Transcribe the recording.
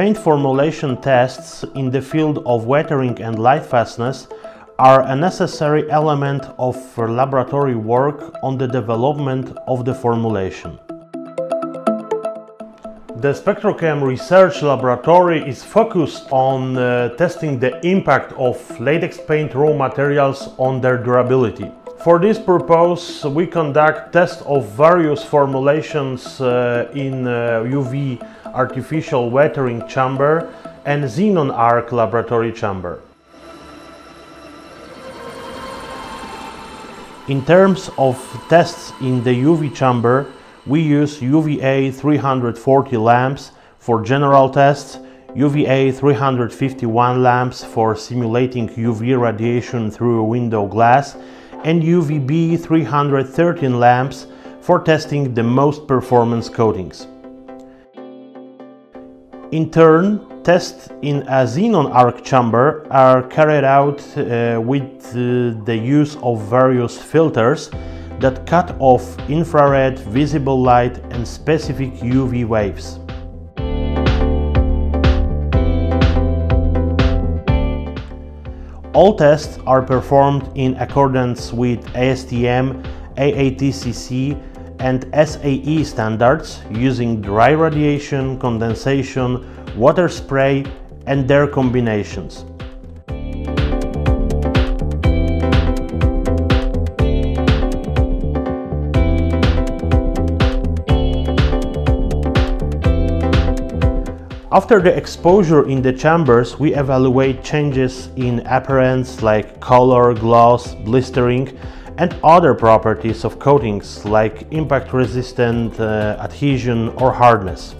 Paint formulation tests in the field of weathering and lightfastness are a necessary element of laboratory work on the development of the formulation. The Spektrochem Research Laboratory is focused on uh, testing the impact of latex paint raw materials on their durability. For this purpose, we conduct tests of various formulations uh, in uh, UV artificial weathering chamber and xenon arc laboratory chamber. In terms of tests in the UV chamber, we use UVA 340 lamps for general tests, UVA 351 lamps for simulating UV radiation through a window glass, and UVB 313 lamps for testing the most performance coatings. In turn, tests in a xenon arc chamber are carried out uh, with uh, the use of various filters that cut off infrared, visible light and specific UV waves. All tests are performed in accordance with ASTM, AATCC and SAE standards using dry radiation, condensation, water spray and their combinations. After the exposure in the chambers, we evaluate changes in appearance like color, gloss, blistering, and other properties of coatings like impact resistant, uh, adhesion or hardness.